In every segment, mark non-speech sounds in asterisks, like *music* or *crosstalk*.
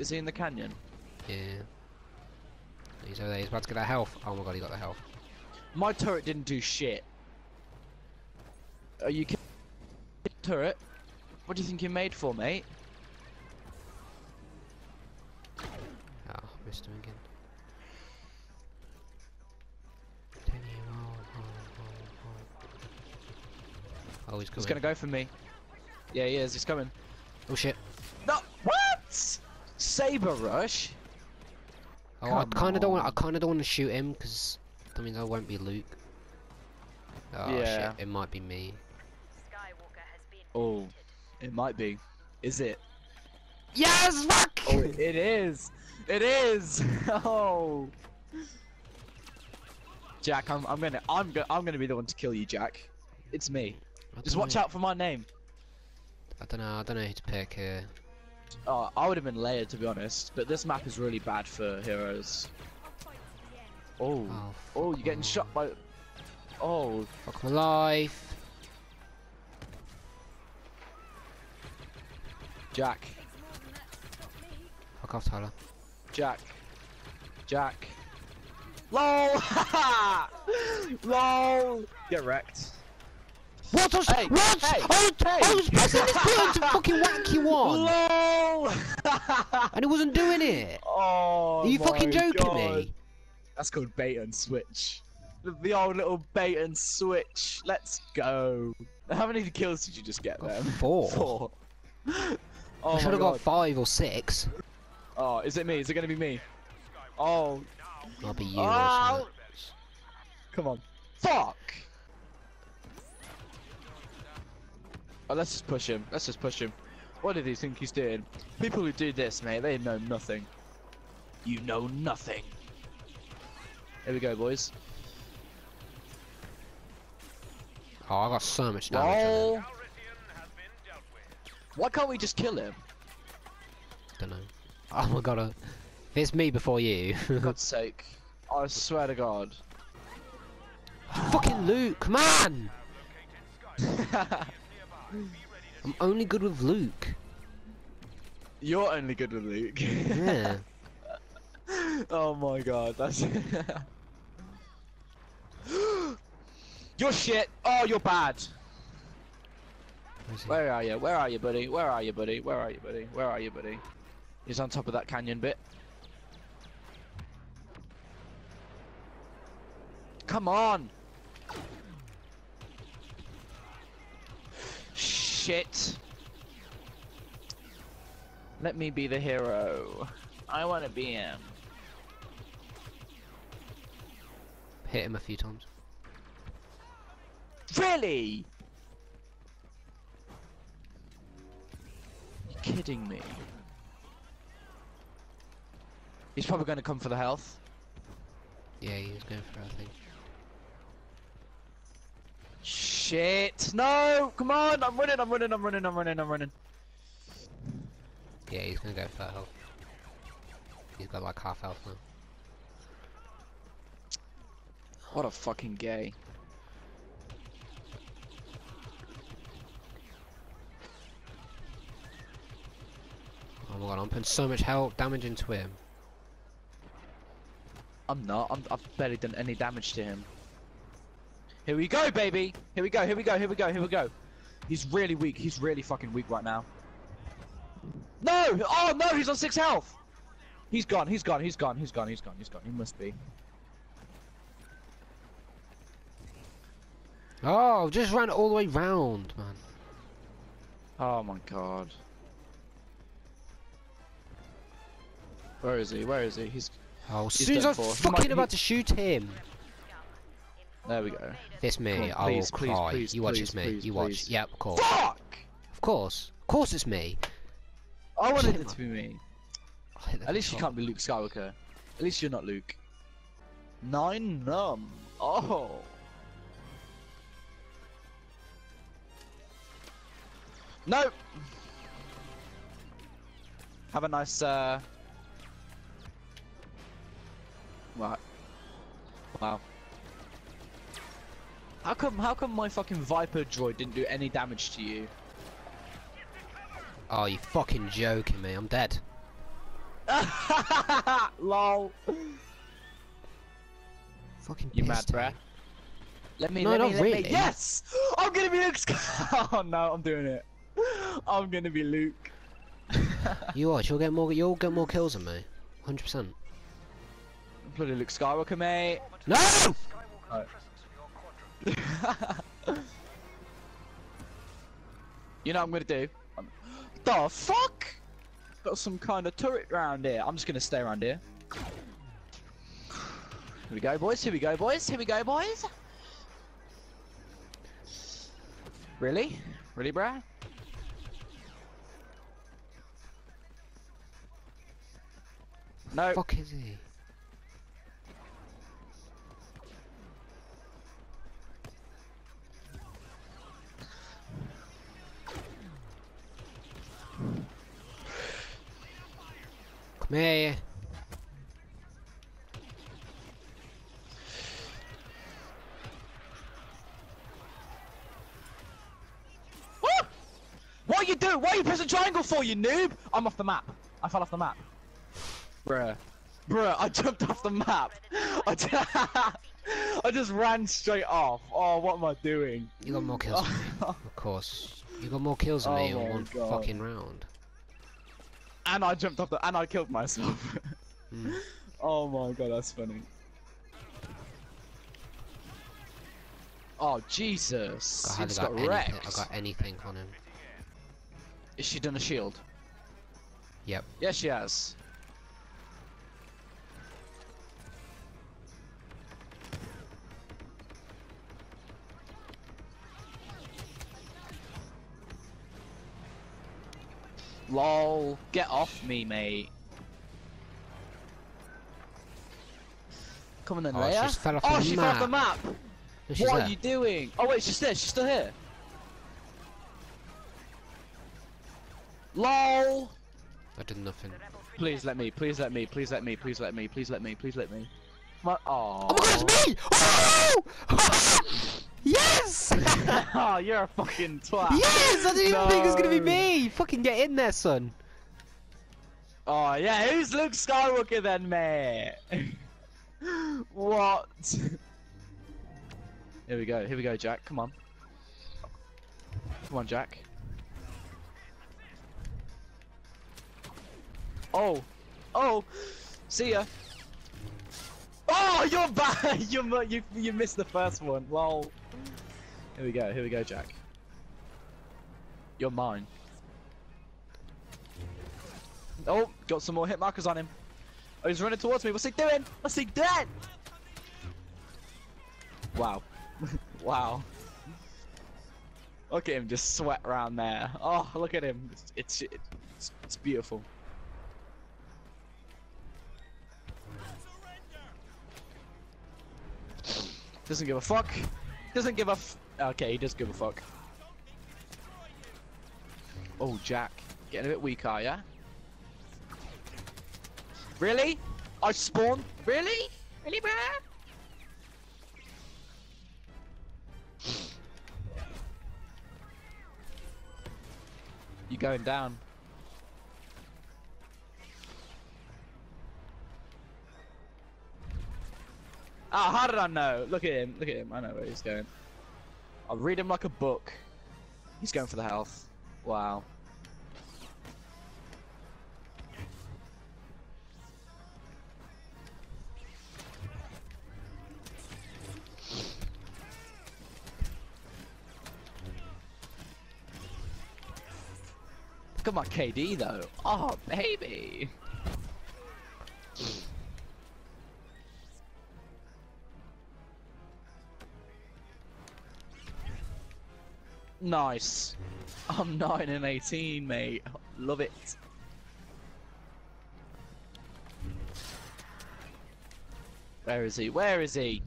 Is he in the canyon? Yeah. He's over there. He's about to get that health. Oh my god, he got the health. My turret didn't do shit. Are you kidding? Turret? What do you think you're made for, mate? Oh, missed him again. Oh, he's He's gonna go for me. Yeah, he is. He's coming. Oh shit. No, what? Saber rush? Oh, I kind of don't want. I kind of don't want to shoot him because that means I won't be Luke. Oh Yeah. shit! It might be me. Skywalker has been Oh, it might be. Is it? Yes, fuck! Oh, it is. It is. *laughs* Oh. Jack, I'm, I'm gonna, I'm gonna, I'm gonna be the one to kill you, Jack. It's me. Just dunno. watch out for my name. I don't know. I don't know who to pick here. Oh, I would have been layered to be honest, but this map is really bad for heroes. Oh, Oh, oh, you're getting shot by. Oh, Fuck my life. Jack, Fuck off, Tyler. Jack, Jack. LOL! *laughs* LOL! Get wrecked. What? Was, Hey, what? hey, I, was, hey. I was pressing this button to fucking whack you on, *laughs* LOL! and it wasn't doing it. oh, Are you fucking joking God. me? That's called bait and switch. The, the old little bait and switch. Let's go. How many kills did you just get there? four. *laughs* Four. Oh I should have got five or six. Oh, is it me? Is it gonna be me? Oh, I'll be you. something. Oh. come on. Fuck! Oh, let's just push him. Let's just push him. What did he think he's doing? People who do this, mate, they know nothing. You know nothing. Here we go, boys. Oh, I got so much damage. Lol. Why can't we just kill him? Don't know. Oh my god. Uh, it's me before you. For *laughs* God's sake. I swear to God. fucking Luke, on! *laughs* I'm only good with Luke. You're only good with Luke. Yeah. *laughs* oh my god, that's. *laughs* you're shit. Oh, you're bad. Where is he? Where are you? Where are you, buddy? Where are you, buddy? Where are you, buddy? Where are you, buddy? He's on top of that canyon bit. Come on. Shit. Let me be the hero. I want to be him. Hit him a few times. Really? You kidding me? He's probably going to come for the health. Yeah, he was going for it, I think. Shit! No! Come on! I'm running! I'm running! I'm running! I'm running! I'm running! Yeah, he's gonna go for that health. He's got like half health now. What a fucking gay! Oh my god, I'm putting so much health damage into him. I'm not. I'm, I've barely done any damage to him. Here we go, baby! Here we go! Here we go! Here we go! Here we go! He's really weak. He's really fucking weak right now. No! Oh no! He's on six health. He's gone. He's gone. He's gone. He's gone. He's gone. He's gone. He must be. Oh, just ran all the way round, man. Oh my god. Where is he? Where is he? He's. Oh, as He's soon as I'm fucking he- about to shoot him. There we go. This me, Come on, I please, will please, cry. please, you watch, please, it's me. please, you watch. please. Yep, of course. Fuck! Of course. Of course it's me. I wanted Shit, it to be me. I hit the At least you can't be Luke Skywalker. At least you're not Luke. Nine num. Oh. No. Have a nice. uh... Wow. Wow. How come? How come my fucking Viper droid didn't do any damage to you? Oh, you fucking joking me. I'm dead. *laughs* Lol. Fucking You mad, bruh? Let me, No, let me, let really. me. Yes! *gasps* I'm gonna be Luke *laughs* Oh no, I'm doing it. *laughs* I'm gonna be Luke. You watch, you'll get more. You'll get more kills than me. Hundred percent. Bloody Luke Skywalker, mate. No! Alright. *laughs* you know what I'm gonna do? I'm- *gasps* The fuck? Got some kind of turret round here. I'm just gonna stay around here. Here we go, boys. Here we go, boys. Here we go, boys. Really? Really, bruh? No. Fuck is he? What are you doing? What are you pressing triangle for, you noob? I'm off the map. I fell off the map. Bruh. Bruh, I jumped off the map. I, *laughs* I just ran straight off. Oh, what am I doing? You got more kills than me, *laughs* of course. You got more kills than Oh me in one God. fucking round. and I jumped off the- and I killed myself. *laughs* Hmm. oh my god, that's funny. Oh Jesus! I He hardly just got got anything. wrecked. I got anything on him. Is she done a shield? Yep. Yes, she has. Lol, get off me, mate. Come on then, Oh, Leia. she fell off oh, the she fell off the map. No, What are you doing? Oh wait, she's there. She's still here. LOL. I did nothing. Please let me. Please let me. Please let me. Please let me. Please let me. Please let me. My, oh. Oh my god, it's me! Oh! *laughs* yes! *laughs* oh, you're a fucking twat. yes! I didn't even think it was gonna be me! Fucking get in there, son. Oh yeah, who's Luke Skywalker then, mate? *laughs* what? Here we go. Here we go, Jack. Come on. Come on, Jack. Oh, oh, see ya. Oh, you're bad. *laughs* you you you missed the first one. Lol. Here we go. Here we go, Jack. You're mine. Oh, got some more hit markers on him. Oh, he's running towards me. What's he doing? What's he doing? Wow. *laughs* wow. Look at him just sweat around there. Oh, look at him. It's it's it's, it's beautiful. Doesn't give a fuck. Doesn't give a f- Okay, he does give a fuck. Oh, Jack. Getting a bit weak, are ya? Really? I spawned? Really? Really, bruh? You going down? Ah, how did I know? Look at him. Look at him. I know where he's going. I'll read him like a book. He's going for the health. Wow. Look at my KD though. Oh, baby. Nice. I'm 9 and 18, mate. Love it. Where is he? Where is he?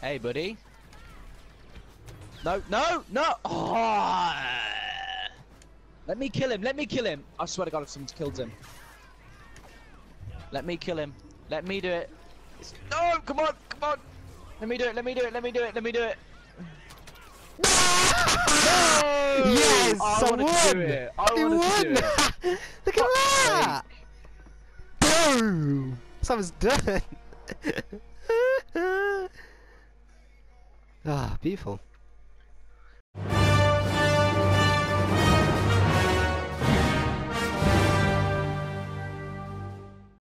Hey, buddy. No, no, no! Oh! Let me kill him. Let me kill him. I swear to God, if someone's killed him. Let me kill him. Let me do it. No, come on, come on. Let me do it. Let me do it. Let me do it. Let me do it yes! I, I won! It. I he won! It. *laughs* Look at that! Boom! Something's done! *laughs* ah, beautiful.